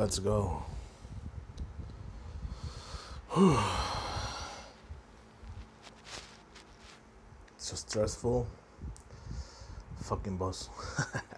Let's go. so stressful. Fucking boss.